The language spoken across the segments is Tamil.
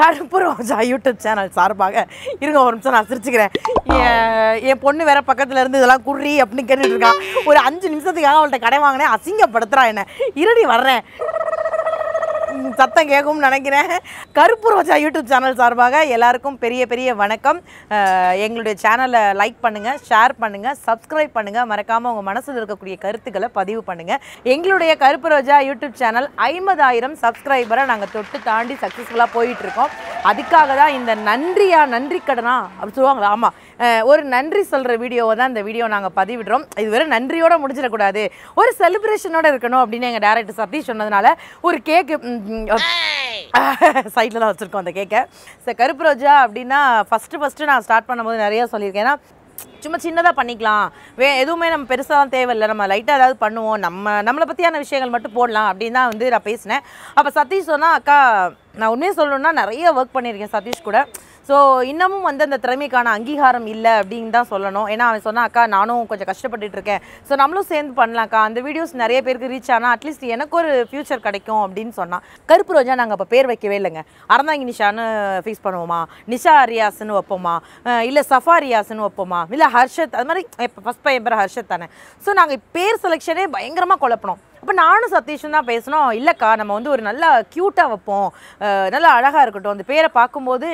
கருப்பு ரோஜா யூடியூப் சேனல் சார்பாக இருங்க ஒரு நிமிஷம் நான் சிரிச்சுக்கிறேன். என் பொண்ணு வேற பக்கத்துல இருந்து இதெல்லாம் குர்ரி அப்படின்னு கேட்டுட்டு இருக்கான் ஒரு அஞ்சு நிமிஷத்துக்காக அவள்கிட்ட கடை வாங்கினேன் அசிங்கப்படுத்துறா என்ன. இருடி வர்றேன். சத்தம் கேட்கும்னு நினைக்கிறேன். கருப்பு ரோஜா யூடியூப் சேனல் சார்பாக எல்லாருக்கும் பெரிய பெரிய வணக்கம். எங்களுடைய சேனலை லைக் பண்ணுங்கள் ஷேர் பண்ணுங்கள் சப்ஸ்கிரைப் பண்ணுங்கள் மறக்காமல் உங்கள் மனசில் இருக்கக்கூடிய கருத்துக்களை பதிவு பண்ணுங்கள் எங்களுடைய கருப்பு ரோஜா யூடியூப் சேனல் ஐம்பதாயிரம் சப்ஸ்கிரைபரை நாங்கள் தொட்டு தாண்டி சக்ஸஸ்ஃபுல்லாக போயிட்டுருக்கோம் அதுக்காக தான் இந்த நன்றியா நன்றி கடனா அப்படி சொல்லுவாங்களா? ஆமாம் ஒரு நன்றி சொல்கிற வீடியோவை தான் இந்த வீடியோ நாங்கள் பதிவிடுறோம். இது வெறும் நன்றியோட முடிச்சிடக்கூடாது ஒரு செலிப்ரேஷனோட இருக்கணும் அப்படின்னு எங்கள் டேரக்டர் சதீஷ் சொன்னதுனால ஒரு கேக்கு சைடில் தான் வச்சுருக்கோம் அந்த கேக்கை ஸோ கருப்பு ரோஜா அப்படின்னா ஃபஸ்ட்டு ஃபஸ்ட்டு நான் ஸ்டார்ட் பண்ணும்போது நிறைய சொல்லியிருக்கேன். ஏன்னா சும்மா சின்னதாக பண்ணிக்கலாம். வே எதுவுமே நம்ம பெருசாலாம் தேவையில்லை. நம்ம லைட்டாக ஏதாவது பண்ணுவோம். நம்ம நம்மளை பற்றியான விஷயங்கள் மட்டும் போடலாம் அப்படின்னு தான் வந்து நான் பேசினேன். அப்போ சதீஷ் சொன்னால் அக்கா நான் உண்மையே சொல்லணுன்னா நிறைய ஒர்க் பண்ணியிருக்கேன் சதீஷ் கூட. ஸோ இன்னமும் வந்து அந்த திறமைக்கான அங்கீகாரம் இல்லை அப்படின்னு தான் சொல்லணும். ஏன்னா அவன் சொன்னா அக்கா நானும் கொஞ்சம் கஷ்டப்பட்டுட்டு இருக்கேன். ஸோ நம்மளும் சேர்ந்து பண்ணலாம்க்கா அந்த வீடியோஸ் நிறைய பேருக்கு ரீச் ஆனால் அட்லீஸ்ட் எனக்கு ஒரு ஃபியூச்சர் கிடைக்கும் அப்படின்னு சொன்னான். கருப்பு ரோஜா நாங்கள் அப்போ பேர் வைக்கவே இல்லைங்க. அறந்தாங்கி நிஷான்னு ஃபிக்ஸ் பண்ணுவோமா? நிஷா ரியாஸ்னு வைப்போமா? இல்லை சஃபா ரியாஸ்னு வைப்போமா? இல்லை ஹர்ஷத் அது மாதிரி இப்போ ஃபஸ்ட் பையன் பேர் ஹர்ஷத் தானே. ஸோ நாங்கள் பேர் செலெக்ஷனே பயங்கரமாக குழப்பினோம். அப்போ நானும் சதீஷும் தான் பேசினோம் இல்லைக்கா நம்ம வந்து ஒரு நல்லா க்யூட்டாக வைப்போம். நல்லா அழகாக இருக்கட்டும். அந்த பேரை பார்க்கும்போது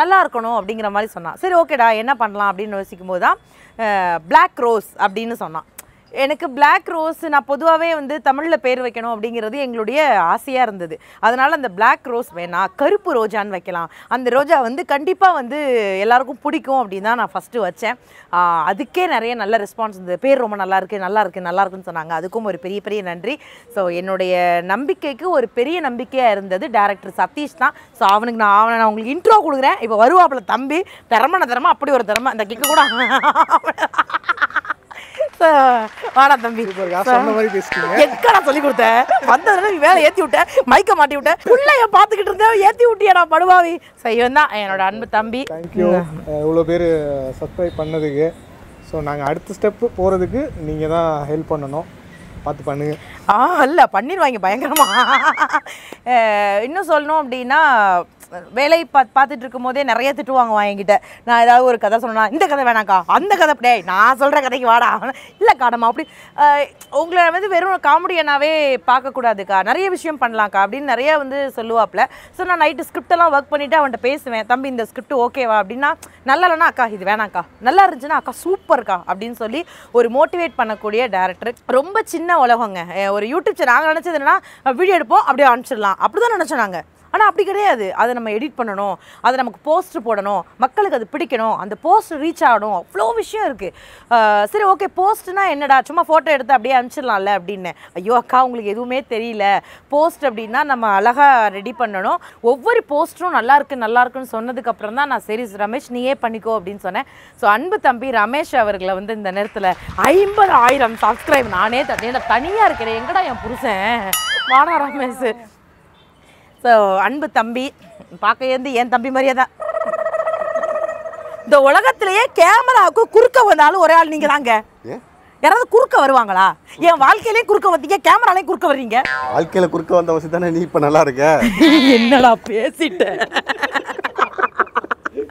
நல்லா இருக்கணும் அப்படிங்கிற மாதிரி சொன்னான். சரி ஓகேடா என்ன பண்ணலாம் அப்படின்னு யோசிக்கும் போது தான் பிளாக் ரோஸ் அப்படின்னு சொன்னான். எனக்கு பிளாக் ரோஸ் நான் பொதுவாகவே வந்து தமிழில் பேர் வைக்கணும் அப்படிங்கிறது எங்களுடைய ஆசையாக இருந்தது. அதனால் அந்த பிளாக் ரோஸ் வேணாம் கருப்பு ரோஜான்னு வைக்கலாம். அந்த ரோஜா வந்து கண்டிப்பாக வந்து எல்லாருக்கும் பிடிக்கும் அப்படின்னு தான் நான் ஃபஸ்ட்டு வச்சேன். அதுக்கே நிறைய நல்ல ரெஸ்பான்ஸ் இருந்தது. பேர் ரொம்ப நல்லா இருக்கு நல்லா நல்லா இருக்குன்னு சொன்னாங்க. அதுக்கும் ஒரு பெரிய பெரிய நன்றி. ஸோ என்னுடைய நம்பிக்கைக்கு ஒரு பெரிய நம்பிக்கையாக இருந்தது டேரக்டர் சதீஷ் தான். ஸோ அவனுக்கு நான் அவனை நான் உங்களுக்கு இன்ட்ரோ கொடுக்குறேன். இப்போ வருவாப்பில் தம்பி திறமன திறமை அப்படி ஒரு திறமை அந்த கிக்கு கூட So, வாடா தம்பி. சொன்ன மாதிரி பேசிட்டீங்க. எக்கடா சொல்லி கொடுத்த? வந்ததுல நீ வேலை ஏத்தி விட்ட மைக்க மாட்டி விட்ட. புள்ளைய பாத்துக்கிட்டு இருந்தேன் ஏத்தி விட்டியடா படுவாவி? தான் என்னோட அன்பு தம்பி. தேங்க்யூ இவ்வளோ பேர் சப்ஸ்கிரைப் பண்ணதுக்கு. ஸோ நாங்கள் அடுத்த ஸ்டெப்பு போகிறதுக்கு நீங்கள் தான் ஹெல்ப் பண்ணணும். பார்த்து பண்ணுங்க. ஆ இல்ல பண்ணிடுவாங்க பயங்கரமா. அஹ், இன்னும் சொல்லணும் அப்படின்னா வேலை பா பார்த்துட்டு இருக்கும் போதே நிறைய திட்டுவாங்க வாங்குவான் என்கிட்ட. நான் ஏதாவது ஒரு கதை சொன்னா இந்த கதை வேணாக்கா அந்த கதை டே நான் சொல்கிற கதைக்கு வாடா. இல்லைக்கா நம்ம அப்படி உங்களை வந்து வெறும் காமெடியனாவே பார்க்கக்கூடாதுக்கா. நிறைய விஷயம் பண்ணலாம்க்கா அப்படின்னு நிறைய வந்து சொல்லுவாப்பில் ஸோ நான் நைட்டு ஸ்கிரிப்டெல்லாம் ஒர்க் பண்ணிவிட்டு அவன்கிட்ட பேசுவேன். தம்பி இந்த ஸ்கிரிப்ட் ஓகேவா அப்படின்னா நல்லா இல்லைனா அக்கா இது வேணாக்கா நல்லா இருந்துச்சுன்னா அக்கா சூப்பர்க்கா. அப்படின்னு சொல்லி ஒரு மோட்டிவேட் பண்ணக்கூடிய டேரக்டர் ரொம்ப சின்ன உலகங்க. ஒரு யூடியூப் சேனல் நாங்கள் நினச்சது என்னன்னா வீடியோ எடுப்போம் அப்படியே அனுப்பிச்சிடலாம். அப்படி தான் நினச்சோம் நாங்கள் ஆனால் அப்படி கிடையாது. அதை நம்ம எடிட் பண்ணணும். அதை நமக்கு போஸ்ட் போடணும். மக்களுக்கு அது பிடிக்கணும். அந்த போஸ்ட் ரீச் ஆகணும். அவ்வளோ விஷயம் இருக்குது சரி ஓகே போஸ்ட்னா என்னடா? சும்மா ஃபோட்டோ எடுத்து அப்படியே அனுப்பிச்சிடலாம்ல அப்படின்னு. ஐயோ அக்கா உங்களுக்கு எதுவுமே தெரியல. போஸ்ட் அப்படின்னா நம்ம அழகாக ரெடி பண்ணணும். ஒவ்வொரு போஸ்ட்டும் நல்லா இருக்கு நல்லா இருக்குன்னு சொன்னதுக்கப்புறம் தான் நான் சரி ரமேஷ் நீயே பண்ணிக்கோ அப்படின்னு சொன்னேன். ஸோ அன்பு தம்பி ரமேஷ் அவர்களை வந்து இந்த நேரத்தில் ஐம்பது ஆயிரம் சப்ஸ்கிரைப் நானே தனியாக தனியாக இருக்கிறேன் எங்கடா என் புருஷன்? வாடா ரமேஷ். ஸோ அன்பு தம்பி பார்க்க என் தம்பி மாதிரியே தான் இந்த உலகத்திலேயே கேமராவுக்கு குறுக்க வந்தாலும் ஒரே ஆள் நீங்க தாங்க. யாராவது குறுக்க வருவாங்களா? என் வாழ்க்கையிலேயே குறுக்க வந்தீங்க கேமராலையும் குறுக்க வர்றீங்க. வாழ்க்கையில குறுக்க வந்த வசதி தானே நீ இப்ப நல்லா இருக்க? என்னடா பேசிட்ட?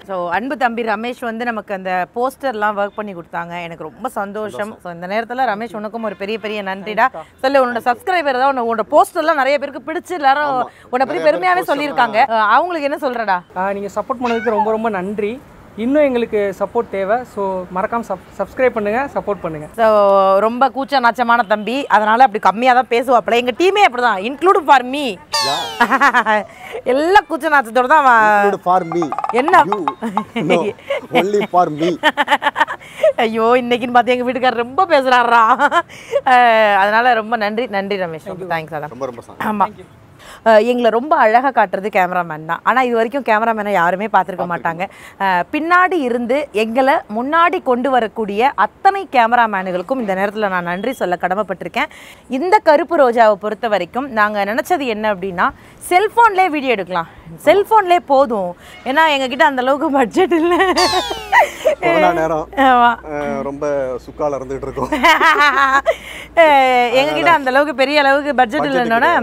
ஸோ அன்பு தம்பி ரமேஷ் வந்து நமக்கு அந்த போஸ்டர்லாம் ஒர்க் பண்ணி கொடுத்தாங்க. எனக்கு ரொம்ப சந்தோஷம். ஸோ இந்த நேரத்தில் ரமேஷ் உனக்கும் ஒரு பெரிய பெரிய நன்றிடா. சொல்லு உன்னோட சப்ஸ்கிரைபர் தான் உன்னை உன்னோட போஸ்டர்லாம் நிறைய பேருக்கு பிடிச்சு எல்லாரும் உன்னை பற்றி பெருமையாகவே சொல்லியிருக்காங்க. அவங்களுக்கு என்ன சொல்கிறடா நீங்கள் சப்போர்ட் பண்ணதுக்கு ரொம்ப ரொம்ப நன்றி. இன்னும் எங்களுக்கு சப்போர்ட் தேவை. ஸோ மறக்காமல் சப் சப்ஸ்கிரைப் பண்ணுங்கள் சப்போர்ட் பண்ணுங்கள் ஸோ ரொம்ப கூச்ச நாச்சமான தம்பி. அதனால அப்படி கம்மியாக தான் பேசுவாப்புல. எங்கள் டீமே அப்படி தான் இன்க்ளூட் ஃபார் மீ எல்லாம் கூச்ச நாச்சத்தோட தான் அவன் ஃபார் மீ என்ன? ஒன்லி ஃபார் மீ ஐயோ இன்னைக்குன்னு பார்த்து எங்கள் வீட்டுக்காரர் ரொம்ப பேசுகிறாரா அதனால ரொம்ப நன்றி நன்றி ரமேஷ். தேங்க்ஸ் அதான். ரொம்ப ரொம்ப. ஆமாம் எங்களை ரொம்ப அழகாக காட்டுறது கேமராமேன் தான். ஆனால் இது வரைக்கும் கேமராமேனை யாருமே பார்த்துருக்க மாட்டாங்க. பின்னாடி இருந்து எங்களை முன்னாடி கொண்டு வரக்கூடிய அத்தனை கேமராமேனுகளுக்கும் இந்த நேரத்தில் நான் நன்றி சொல்ல கடமைப்பட்டிருக்கேன். இந்த கருப்பு ரோஜாவை பொறுத்த வரைக்கும் நாங்கள் நினச்சது என்ன அப்படின்னா செல்ஃபோன்லேயே வீடியோ எடுக்கலாம். செல்ஃபோன்லேயே போதும். ஏன்னா எங்ககிட்ட அந்த அளவுக்கு பட்ஜெட் இல்லை. ரொம்ப சுக்கால இருந்துகிட்டு இருக்கோம். எங்ககிட்ட அந்த அளவுக்கு பெரிய அளவுக்கு பட்ஜெட் இல்லைன்னொன்னே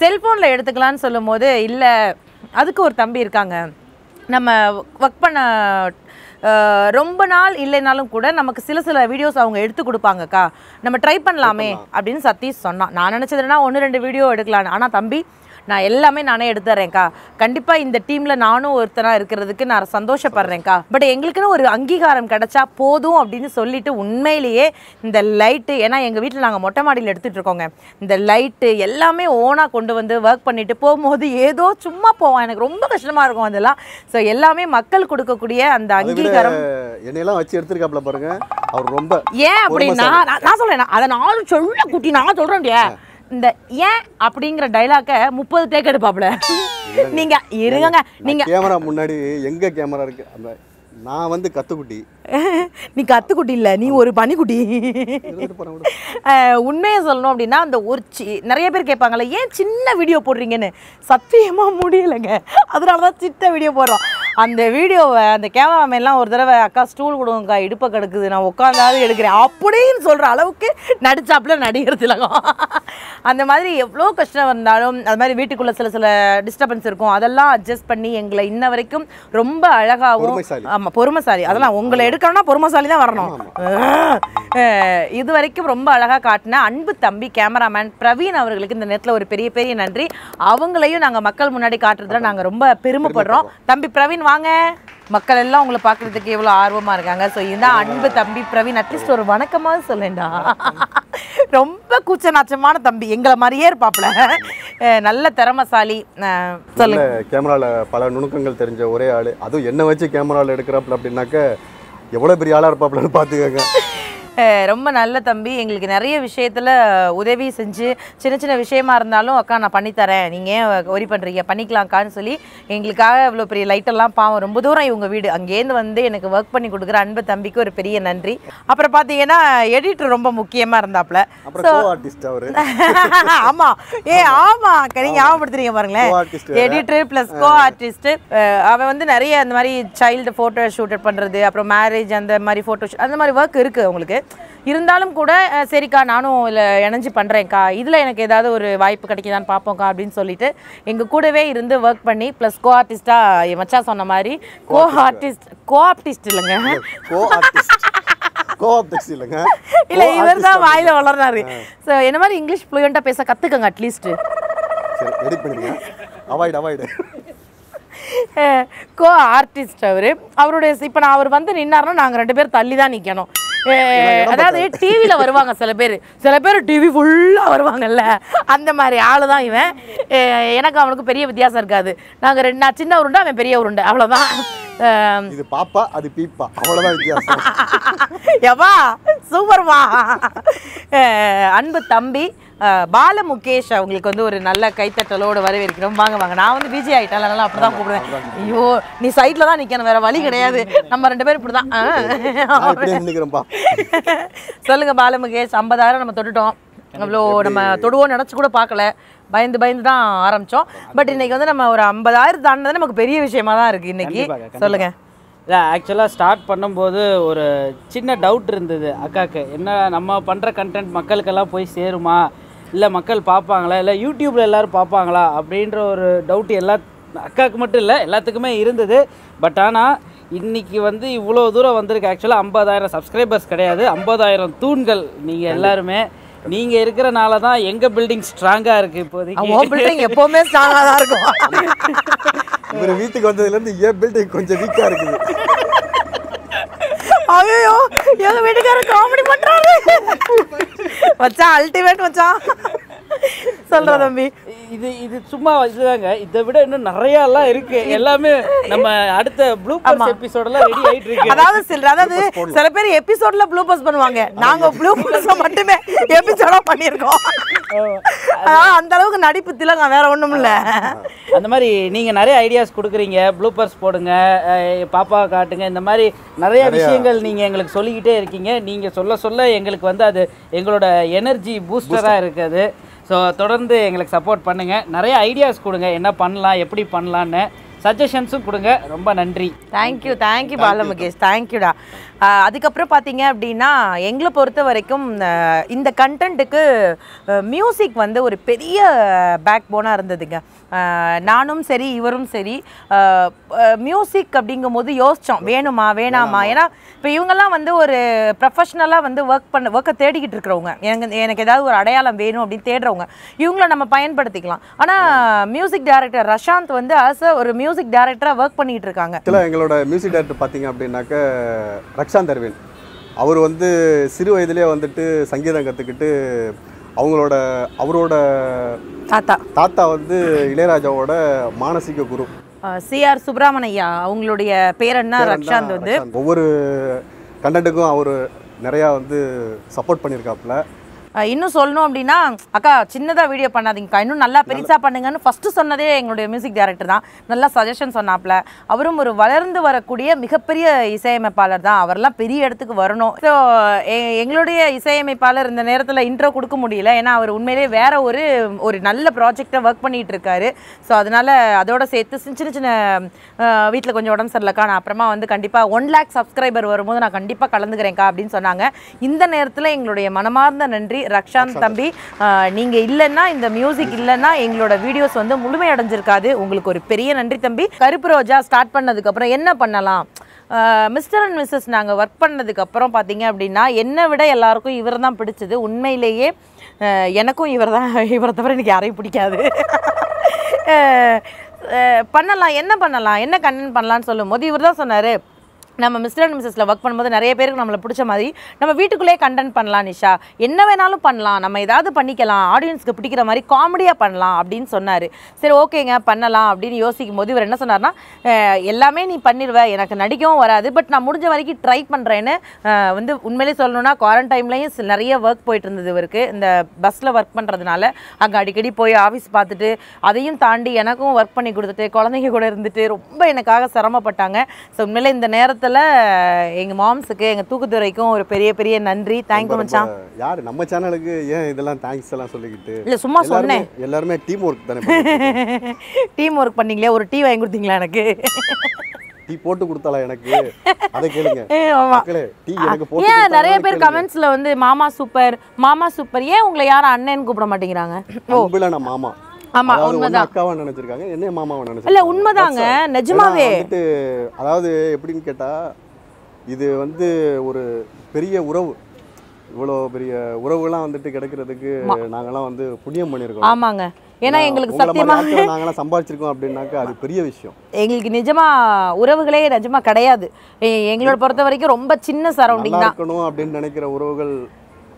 செல்ஃபோனில் எடுத்துக்கலாம்னு சொல்லும்போது இல்லை அதுக்கு ஒரு தம்பி இருக்காங்க. நம்ம ஒர்க் பண்ண ரொம்ப நாள் இல்லைனாலும் கூட நமக்கு சில சில வீடியோஸ் அவங்க எடுத்து கொடுப்பாங்கக்கா. நம்ம ட்ரை பண்ணலாமே அப்படின்னு சதீஷ் சொன்னான். நான் நினச்சதுன்னா ஒன்று ரெண்டு வீடியோ எடுக்கலான்னு ஆனால் தம்பி நான் எல்லாமே நானே எடுத்துறேன்க்கா. கண்டிப்பாக இந்த டீமில் நானும் ஒருத்தனாக இருக்கிறதுக்கு நான் சந்தோஷப்படுறேன்க்கா. பட் எங்களுக்குன்னு ஒரு அங்கீகாரம் கிடைச்சா போதும் அப்படின்னு சொல்லிட்டு உண்மையிலேயே இந்த லைட்டு ஏன்னா எங்கள் வீட்டில் நாங்கள் மொட்டை மாடியில் எடுத்துகிட்டு இருக்கோங்க. இந்த லைட்டு எல்லாமே ஓனாக கொண்டு வந்து ஒர்க் பண்ணிட்டு போகும்போது ஏதோ சும்மா போவான் எனக்கு ரொம்ப கஷ்டமாக இருக்கும் அதெல்லாம். ஸோ எல்லாமே மக்கள் கொடுக்கக்கூடிய அந்த அங்கீகாரம். என்னையெல்லாம் வச்சு எடுத்திருக்காப்ல பாருங்க. அவர் ரொம்ப ஏன் அப்படின்னா நான் சொல்றேன். அதை நானும் சொல்ல குட்டி நான் சொல்றேன் இல்லையா இந்த ஏன் அப்படிங்கிற டைலாக்க முப்பது டேக் எடுப்பாப்ல நீங்க இருங்க நீங்க கேமரா முன்னாடி எங்க கேமரா இருக்கு? அந்த நான் வந்து கத்துக்குட்டி. நீ கத்துக்குட்டி இல்ல நீ ஒரு பனிக்குட்டி. உண்மையை சொல்லணும் அப்படின்னா அந்த ஒரு சி நிறைய பேர் கேட்பாங்கல்ல ஏன் சின்ன வீடியோ போடுறீங்கன்னு? சத்தியமா முடியலைங்க. அதனால தான் சின்ன வீடியோ போடுறோம். அந்த வீடியோவை அந்த கேமராமேன்லாம் ஒரு தடவை அக்கா ஸ்டூல் கொடுங்கக்கா இடுப்பை கிடக்குது நான் உட்காந்தாலும் எடுக்கிறேன். அப்படின்னு சொல்கிற அளவுக்கு நடிச்சாப்புல நடிகர் திலகம். அந்த மாதிரி எவ்வளோ கஷ்டம் வந்தாலும் அது மாதிரி வீட்டுக்குள்ளே சில சில டிஸ்டர்பன்ஸ் இருக்கும். அதெல்லாம் அட்ஜஸ்ட் பண்ணி எங்களை இன்ன வரைக்கும் ரொம்ப அழகாகவும் பொறுமைசாலி. ஆமா பொறுமைசாலி. அதெல்லாம் உங்களை எடுக்கணும்னா பொறுமைசாலி தான் வரணும். இது வரைக்கும் ரொம்ப அழகா காட்டின அன்பு தம்பி கேமராமேன் பிரவீன் அவர்களுக்கு இந்த நேரத்தில் ஒரு பெரிய பெரிய நன்றி. அவங்களையும் நாங்க மக்கள் முன்னாடி காட்டுறதுல நாங்க ரொம்ப பெருமைப்படுறோம். தம்பி பிரவீன் வாங்க. மக்கள் எல்லாம் உங்களை பார்க்கறதுக்கு எவ்வளோ ஆர்வமா இருக்காங்க. ஸோ இதான் அன்பு தம்பி பிரவீன். அட்லீஸ்ட் ஒரு வணக்கமாவது சொல்லேன்டா. ரொம்ப கூச்ச நாச்சமான தம்பி. எங்களை மாதிரியே இருப்பாப்ல அஹ், நல்ல திறமசாலி. சொல்லுங்க. கேமரால பல நுணுக்கங்கள் தெரிஞ்ச ஒரே ஆளு. அதுவும் என்ன வச்சு கேமரால எடுக்கிறாப்புல அப்படின்னாக்க எவ்வளவு பெரிய ஆளா இருப்பாப்புலன்னு பாத்துக்கோங்க அஹ் ரொம்ப நல்ல தம்பி. எங்களுக்கு நிறைய விஷயத்தில் உதவி செஞ்சு சின்ன சின்ன விஷயமா இருந்தாலும் அக்கா நான் பண்ணித்தரேன் நீங்கள் ஏன் ஒரி பண்ணுறீங்க பண்ணிக்கலாம்க்கான்னு சொல்லி எங்களுக்காக இவ்வளோ பெரிய லைட்டெல்லாம் பாவம். ரொம்ப தூரம் இவங்க வீடு. அங்கேருந்து வந்து எனக்கு ஒர்க் பண்ணி கொடுக்குற அன்பு தம்பிக்கு ஒரு பெரிய நன்றி. அப்புறம் பார்த்தீங்கன்னா எடிட்டர் ரொம்ப முக்கியமாக இருந்தாப்புல அப்புறம் கோ ஆர்டிஸ்ட் அவரு. ஆமா. ஏ ஆமா. நீங்க ஞாபகப்படுத்துறீங்க பாருங்களேன். எடிட்டர் பிளஸ் கோ ஆர்டிஸ்ட் அவன் வந்து நிறைய அந்த மாதிரி சைல்டு ஃபோட்டோ ஷூட் பண்றது அப்புறம் மேரேஜ் அந்த மாதிரி ஃபோட்டோ அந்த மாதிரி ஒர்க் இருக்கு உங்களுக்கு இருந்தாலும் கூட சரிக்கா நானும் இதில் இணைஞ்சு பண்ணுறேன்க்கா இதில் எனக்கு ஏதாவது ஒரு வாய்ப்பு கிடைக்குதான்னு பார்ப்போம்க்கா அப்படின்னு சொல்லிட்டு எங்கள் கூடவே இருந்து ஒர்க் பண்ணி ப்ளஸ் கோ ஆர்டிஸ்டாக என் மச்சான் சொன்ன மாதிரி கோ ஆர்டிஸ்ட் கோ ஆர்டிஸ்ட் இல்லைங்க. கோ ஆர்டிஸ்ட் கோ ஆர்டிஸ்ட் இல்லைங்க. இல்ல இவர் தான். வாயில வளர்றாரு. ஸோ என்ன மாதிரி இங்கிலீஷ் ஃப்ளூயண்டா பேச கத்துக்கங்க அட்லீஸ்ட் சரி edit avoid avoid co artist அவரு. அவருடைய இப்போ நான் அவர் வந்து நின்னாருன்னா நாங்க ரெண்டு பேரும் தள்ளி தான் நிக்கணும். அஹ், அதாவது டிவியில வருவாங்க சில பேர். சில பேர் டிவி ஃபுல்லா வருவாங்கல்ல. அந்த மாதிரி ஆளு தான் இவன் எனக்கு அவனுக்கு பெரிய வித்தியாசம் இருக்காது. நாங்க ரெண்டு நான் சின்ன உருண்டை அவன் பெரிய உருண்டை. அவ்வளவுதான். அஹ், இது பாப்பா அது பீப்பா. அவ்வளவுதான் வித்தியாசம். எவா சூப்பர்மா அன்பு தம்பி பால முகேஷ் அவங்களுக்கு வந்து ஒரு நல்ல கைத்தட்டலோடு வரவேற்கிறோம். வாங்க வாங்க. நான் வந்து பிஜி ஆகிட்டேன் அதனால அப்படி தான் கூப்பிடுவேன். ஐயோ நீ சைடில் தான் நிற்கணும் வேற வழி கிடையாது. நம்ம ரெண்டு பேரும் இப்படி தான் நான் இப்படியே நினைக்கிறேன்ப்பா சொல்லுங்க பால முகேஷ் ஐம்பதாயிரம் நம்ம தொட்டுட்டோம். அவ்வளோ நம்ம தொடுவோம் நினச்சி கூட பார்க்கல. பயந்து பயந்து தான் ஆரம்பித்தோம் பட் இன்னைக்கு வந்து நம்ம ஒரு ஐம்பதாயிரம் தாண்டினது நமக்கு பெரிய விஷயமா தான் இருக்குது இன்னைக்கு. கண்டிப்பாக, கண்டிப்பாக. சொல்லுங்க. இல்லை ஆக்சுவலாக ஸ்டார்ட் பண்ணும்போது ஒரு சின்ன டவுட் இருந்தது அக்காவுக்கு என்ன நம்ம பண்ணுற கண்டென்ட் மக்களுக்கெல்லாம் போய் சேருமா? இல்லை மக்கள் பார்ப்பாங்களா? இல்லை யூடியூப்பில் எல்லாரும் பார்ப்பாங்களா? அப்படின்ற ஒரு டவுட் எல்லா அக்காவுக்கு மட்டும் இல்லை எல்லாத்துக்குமே இருந்தது. பட் ஆனால் இன்னைக்கு வந்து இவ்வளோ தூரம் வந்திருக்கு. ஆக்சுவலாக ஐம்பதாயிரம் சப்ஸ்கிரைபர்ஸ் கிடையாது. ஐம்பதாயிரம் தூண்கள். நீங்கள் எல்லாருமே நீங்கள் இருக்கிறனால தான் எங்கள் பில்டிங் ஸ்ட்ராங்காக இருக்குது இப்போதைக்கு? உன் பில்டிங் எப்போவுமே ஸ்ட்ராங்காக தான் இருக்கும். இவர் வீட்டுக்கு வந்ததுல இருந்து ஏன் பில்டிங் கொஞ்சம் வீக்கா இருக்குது. ஐயோ எங்க வீட்டுக்காரர் காமெடி பண்றாரு. மச்சான் அல்டிமேட் மச்சான். சொல்ற தம்பி. இது இது சும்மா இதுதாங்க. இதை விட இன்னும் நிறைய எல்லாம் இருக்கு. எல்லாமே நம்ம அடுத்த ப்ளூபர்ஸ் எபிசோடெல்லாம் ரெடி ஆயிட்டு இருக்கு. அதாவது சில அதாவது சில பேர் எபிசோட்ல ப்ளூபர்ஸ் பண்ணுவாங்க. நாங்க ப்ளூபர்ஸ் மட்டுமே எபிசோடா பண்ணியிருக்கோம். அதாவது அந்த அளவுக்கு நடிப்பு திலங்க வேற ஒண்ணும் இல்ல. அந்த மாதிரி நீங்க நிறைய ஐடியாஸ் கொடுக்குறீங்க. ப்ளூபர்ஸ் போடுங்க. பாப்பா காட்டுங்க. இந்த மாதிரி நிறைய விஷயங்கள் நீங்க எங்களுக்கு சொல்லிக்கிட்டே இருக்கீங்க. நீங்க சொல்ல சொல்ல எங்களுக்கு வந்து அது எங்களோட எனர்ஜி பூஸ்டரா இருக்குது. ஸோ தொடர்ந்து எங்களுக்கு சப்போர்ட் பண்ணுங்க. நிறைய ஐடியாஸ் கொடுங்க. என்ன பண்ணலாம் எப்படி பண்ணலான்னு சஜஷன்ஸும் கொடுங்க. ரொம்ப நன்றி. Thank you thank you Bala Mukesh தேங்க்யூடா அதுக்கப்புறம் பார்த்தீங்க அப்படின்னா எங்களை பொறுத்த வரைக்கும் இந்த கண்டென்ட்டுக்கு மியூசிக் வந்து ஒரு பெரிய பேக் போனாக இருந்ததுங்க நானும் சரி இவரும் சரி மியூசிக் அப்படிங்கும்போது யோசித்தோம் வேணுமா வேணாமா? ஏன்னா இப்போ இவங்கெல்லாம் வந்து ஒரு ப்ரொஃபஷ்னலாக வந்து ஒர்க் பண்ண ஒர்க்கை தேடிக்கிட்டு இருக்கிறவங்க. எனக்கு எனக்கு ஏதாவது ஒரு அடையாளம் வேணும் அப்படின்னு தேடுறவங்க. இவங்கள நம்ம பயன்படுத்திக்கலாம். ஆனால் மியூசிக் டைரக்டர் ரஷாந்த் வந்து ஆஸ் அ ஒரு மியூசிக் டைரக்டராக ஒர்க் பண்ணிட்டு இருக்காங்க. எங்களோட மியூசிக் டைரக்டர் பார்த்தீங்க அப்படின்னாக்க ரக்ஷாந்த் அரவிந்த் அவர் வந்து சிறு வயதிலே வந்துட்டு சங்கீதம் கற்றுக்கிட்டு அவங்களோட அவரோட தாத்தா. தாத்தா வந்து இளையராஜாவோட மானசீக குரு. சிஆர் சுப்பிரமணியா அவங்களுடைய பேரன் தான் ரக்ஷாந்த் வந்து. ஒவ்வொரு கண்டென்ட்டுக்கும் அவர் நிறையா வந்து சப்போர்ட் பண்ணியிருக்காப்புல. இன்னும் சொல்லணும் அப்படின்னா அக்கா சின்னதாக வீடியோ பண்ணாதீங்கக்கா. இன்னும் நல்லா பெருசாக பண்ணுங்கன்னு ஃபஸ்ட்டு சொன்னதே எங்களுடைய மியூசிக் டைரக்டர் தான். நல்லா சஜஷன் சொன்னாப்ல அவரும் ஒரு வளர்ந்து வரக்கூடிய மிகப்பெரிய இசையமைப்பாளர் தான். அவரெல்லாம் பெரிய இடத்துக்கு வரணும். ஸோ எங்களுடைய இசையமைப்பாளர் இந்த நேரத்தில் இன்ட்ரோ கொடுக்க முடியல. ஏன்னா அவர் உண்மையிலேயே வேற ஒரு ஒரு நல்ல ப்ராஜெக்டை ஒர்க் பண்ணிட்டு இருக்காரு ஸோ அதனால அதோட சேர்த்து சின்ன சின்ன சின்ன வீட்டில் கொஞ்சம் உடம்பு சரியில்லக்கா. நான் அப்புறமா வந்து கண்டிப்பாக ஒன் லேக் சப்ஸ்கிரைபர் வரும்போது நான் கண்டிப்பாக கலந்துக்கிறேன்க்கா அப்படின்னு சொன்னாங்க. இந்த நேரத்தில் எங்களுடைய மனமார்ந்த நன்றி. ரக்ஷாந்த். தம்பி. அஹ், நீங்க இல்லைன்னா இந்த மியூசிக் இல்லைன்னா எங்களோட வீடியோஸ் வந்து முழுமையடைஞ்சிருக்காது. உங்களுக்கு ஒரு பெரிய நன்றி தம்பி. கருப்பு ரோஜா ஸ்டார்ட் பண்ணதுக்கு அப்புறம் என்ன பண்ணலாம்? மிஸ்டர் அண்ட் மிஸ்ஸஸ் நாங்கள் ஒர்க் பண்ணதுக்கு அப்புறம் பார்த்தீங்க அப்படின்னா என்னை விட எல்லாருக்கும் இவர் தான் பிடிச்சது. உண்மையிலேயே எனக்கும் இவர் தான் இவரை தவிர எனக்கு யாரையும் பிடிக்காது. பண்ணலாம். என்ன பண்ணலாம்? என்ன கண்டென்ட் பண்ணலாம்னு சொல்லும் போது இவர் தான் சொன்னார் நம்ம மிஸ்டர் அண்ட் மிஸ்ஸஸில் ஒர்க் பண்ணும்போது நிறைய பேருக்கு நம்மளை பிடிச்ச மாதிரி நம்ம வீட்டுக்குள்ளேயே கண்டென்ட் பண்ணலாம் நிஷா. என்ன வேணாலும் பண்ணலாம். நம்ம ஏதாவது பண்ணிக்கலாம். ஆடியன்ஸ்க்கு பிடிக்கிற மாதிரி காமெடியாக பண்ணலாம் அப்படின்னு சொன்னார். சரி ஓகேங்க பண்ணலாம் அப்படின்னு யோசிக்கும் போது இவர் என்ன சொன்னார்னா எல்லாமே நீ பண்ணிடுவ எனக்கு நடிக்கவும் வராது. பட் நான் முடிஞ்ச வரைக்கும் ட்ரை பண்ணுறேன்னு வந்து உண்மையிலேயே சொல்லணும்னா குவாரண்டைன்லேயும் நிறைய ஒர்க் போயிட்டு இருந்தது இவருக்கு. இந்த பஸ்ஸில் ஒர்க் பண்ணுறதுனால அங்கே அடிக்கடி போய் ஆஃபீஸ் பார்த்துட்டு அதையும் தாண்டி எனக்கும் ஒர்க் பண்ணி கொடுத்துட்டு குழந்தைங்க கூட இருந்துட்டு ரொம்ப எனக்காக சிரமப்பட்டாங்க. ஸோ உண்மையிலே இந்த நேரத்தில் எங்கள் மாம்ஸுக்கு எங்கள் தூக்குத்துறைக்கும் ஒரு பெரிய பெரிய நன்றி. தேங்க்யூ மச்சான். யார்? நம்ம சேனலுக்கு ஏன் இதெல்லாம் தேங்க்ஸ் எல்லாம் சொல்லிக்கிட்டு? இல்லை சும்மா சொன்னேன். எல்லாருமே டீம் ஒர்க் தானே டீம் ஒர்க் பண்ணீங்களே ஒரு டீ வாங்கி கொடுத்தீங்களா எனக்கு? டீ போட்டு கொடுத்தாளா எனக்கு? அதை கேளுங்க. டீ எனக்கு போட்டு ஏன் நிறைய பேர். கமெண்ட்ஸ்ல வந்து மாமா சூப்பர் மாமா சூப்பர் ஏன் உங்களை யாரும் அண்ணன் கூப்பிட மாட்டேங்கிறாங்க? மாமா. ஆமா, உண்மைதான். அக்காவா நினைச்சிருக்காங்க என்ன மாமாவை இல்ல நினைச்சிருக்காங்க உண்மைதாங்க. நிஜமாவே. அதாவது எப்படின்னு கேட்டா இது வந்து ஒரு பெரிய உறவு. இவ்வளோ பெரிய உறவுலாம் வந்துட்டு கிடைக்கிறதுக்கு நாங்கெல்லாம் வந்து புண்ணியம் பண்ணியிருக்கோம். ஆமாங்க. ஏன்னா எங்களுக்கு உங்களை மாதிரி சத்தியமா ஆட்களை நாங்கெல்லாம் சம்பாதிச்சிருக்கோம் அப்படின்னாக்கா அது பெரிய விஷயம். எங்களுக்கு நிஜமா உறவுகளே நிஜமா கிடையாது. எங்களோட பொறுத்த வரைக்கும் ரொம்ப சின்ன சரௌண்டிங் தான். அப்படின்னு நினைக்கிற உறவுகள்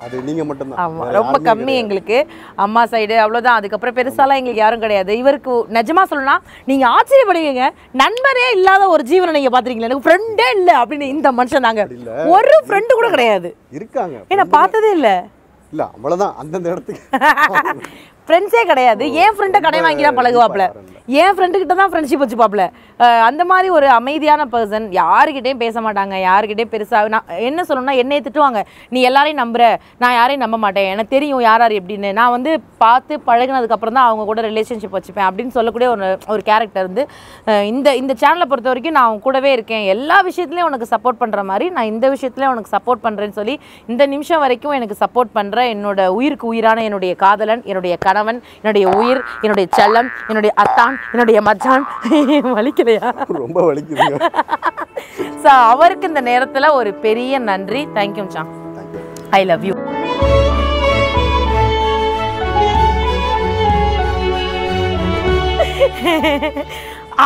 அது நீங்க மட்டும்தான். ரொம்ப கம்மி. எங்களுக்கு. அம்மா சைடு அவ்வளவுதான். அதுக்கப்புறம் பெருசாலாம் எங்களுக்கு யாரும் கிடையாது. இவருக்கு நிஜமா சொல்லணும்னா நீங்க ஆச்சரியப்படுவீங்க. நண்பரே இல்லாத ஒரு ஜீவனை நீங்க பாத்துறீங்களா எனக்கு ஃப்ரெண்டே இல்ல அப்படின்னு இந்த மனுஷன் தாங்க. ஒரு ஃப்ரெண்டு கூட கிடையாது. இருக்காங்க. ஏன்னா பார்த்ததே இல்ல. இல்ல அவ்வளவுதான். அந்தந்த இடத்துக்கு. ஃப்ரெண்ட்ஸே கிடையாது. என் ஃப்ரெண்டை கடை வாங்கி தான் பழகுவாப்ல. என் ஃப்ரெண்டு கிட்ட தான் ஃப்ரெண்ட்ஷிப் வச்சுப்பாப்ல. அந்த மாதிரி ஒரு அமைதியான பர்சன் யாருக்கிட்டையும் பேச மாட்டாங்க. யாருக்கிட்டையும் பெருசாக நான் என்ன சொல்லணும்னா என்னைய திட்டுவாங்க. நீ எல்லாரையும் நம்புற. நான் யாரையும் நம்ப மாட்டேன். எனக்கு தெரியும் யார் யார் எப்படின்னு. நான் வந்து பார்த்து பழகுனதுக்கு அப்புறம் தான் அவங்க கூட ரிலேஷன்ஷிப் வச்சுப்பேன். அப்படின்னு சொல்லக்கூடிய ஒரு ஒரு கேரக்டர் வந்து இந்த இந்த சேனலை பொறுத்த வரைக்கும் நான் அவன் கூடவே இருக்கேன். எல்லா விஷயத்துலையும் உனக்கு சப்போர்ட் பண்ணுற மாதிரி நான் இந்த விஷயத்துலையும் உனக்கு சப்போர்ட் பண்ணுறேன்னு சொல்லி இந்த நிமிஷம் வரைக்கும் எனக்கு சப்போர்ட் பண்ணுற என்னோட உயிருக்கு உயிரான என்னுடைய காதலன் என்னுடைய கணவன் என்னுடைய உயிர் என்னுடைய செல்லம் என்னுடைய அத்தான் என்னுடைய மச்சான். வலிக்கலையா ரொம்ப வலிக்குதுங்க. ஸோ அவருக்கு இந்த நேரத்தில் ஒரு பெரிய நன்றி. Thank you thank you I love you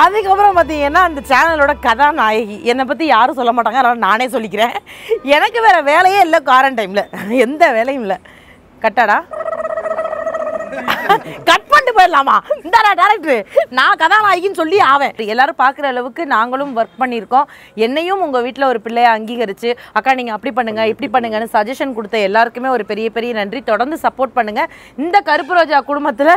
அதுக்கப்புறம் பார்த்தீங்கன்னா அந்த சேனலோட கதாநாயகி. என்னை பற்றி யாரும் சொல்ல மாட்டாங்க. அதனால் நானே சொல்லிக்கிறேன். எனக்கு வேற வேலையே இல்லை குவாரண்டைமில் எந்த வேலையும் இல்லை. கட்டாடா கட் பண்ணிட்டு போயிடலாமா? இந்தாடா டேரக்டர் நான் கதாநாயகின்னு சொல்லி ஆவேன். எல்லாரும் பார்க்குற அளவுக்கு நாங்களும் ஒர்க் பண்ணியிருக்கோம். என்னையும் உங்கள் வீட்டில் ஒரு பிள்ளையை அங்கீகரித்து அக்கா நீங்கள் அப்படி பண்ணுங்க இப்படி பண்ணுங்கன்னு சஜஷன் கொடுத்த எல்லாருக்குமே ஒரு பெரிய பெரிய நன்றி. தொடர்ந்து சப்போர்ட் பண்ணுங்க. இந்த கருப்பு ரோஜா குடும்பத்தில்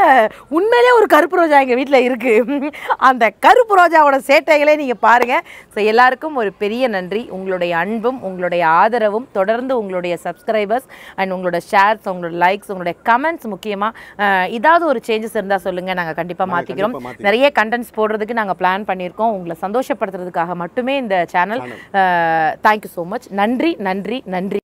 உண்மையிலே ஒரு கருப்பு ரோஜா எங்கள் வீட்டில் இருக்குது அந்த கருப்பு ரோஜாவோட சேட்டைகளே நீங்கள் பாருங்கள் ஸோ எல்லாருக்கும் ஒரு பெரிய நன்றி. உங்களுடைய அன்பும் உங்களுடைய ஆதரவும் தொடர்ந்து உங்களுடைய சப்ஸ்கிரைபர்ஸ் அண்ட் உங்களோட ஷேர்ஸ் உங்களோட லைக்ஸ் உங்களுடைய கமெண்ட்ஸ் முக்கியமாக அஹ், இதாவது ஒரு சேஞ்சஸ் இருந்தால் சொல்லுங்கள் நாங்கள் கண்டிப்பாக மாற்றிக்கிறோம் கண்டிப்பா மாத்திக்கிறோம். நிறைய கண்டென்ட்ஸ் போடுறதுக்கு நாங்கள் பிளான் பண்ணியிருக்கோம். உங்களை சந்தோஷப்படுத்துறதுக்காக மட்டுமே இந்த சேனல் தேங்க்யூ ஸோ மச் நன்றி நன்றி நன்றி.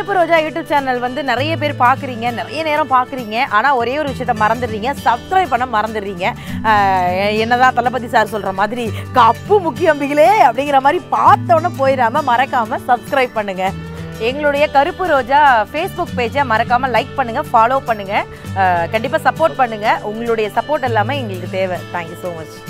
கருப்பு ரோஜா யூடியூப் சேனல் வந்து நிறைய பேர் பார்க்குறீங்க நிறைய நேரம் பார்க்குறீங்க. ஆனால் ஒரே ஒரு விஷயத்த மறந்துடுறீங்க சப்ஸ்கிரைப் பண்ண மறந்துடுறீங்க. என்னதான் தளபதி சார் சொல்கிற மாதிரி கப்பு முக்கியம்பிகளே அப்படிங்கிற மாதிரி பார்த்தோன்னே போயிடாம மறக்காமல் சப்ஸ்கிரைப் பண்ணுங்க. எங்களுடைய கருப்பு ரோஜா ஃபேஸ்புக் பேஜை மறக்காமல் லைக் பண்ணுங்கள் ஃபாலோ பண்ணுங்கள் கண்டிப்பாக சப்போர்ட் பண்ணுங்கள் உங்களுடைய சப்போர்ட் எல்லாமே எங்களுக்கு தேவை. Thank you so much